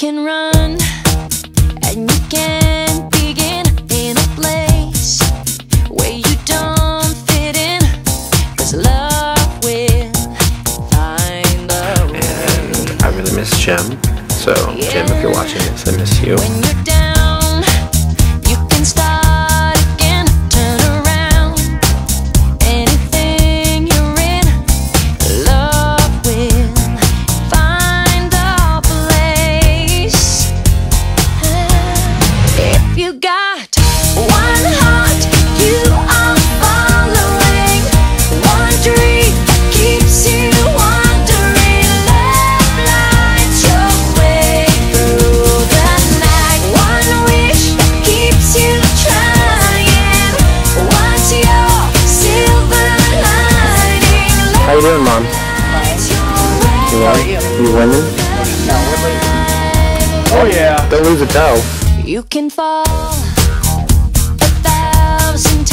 Can run and you can begin in a place where you don't fit in. Cause love will find a way. And I really miss Jim. So, Jim, if you're watching this, I miss you. You doing, Mom? Lights your You way. well? You winning? Oh yeah. Don't lose a toe. You can fall a thousand times.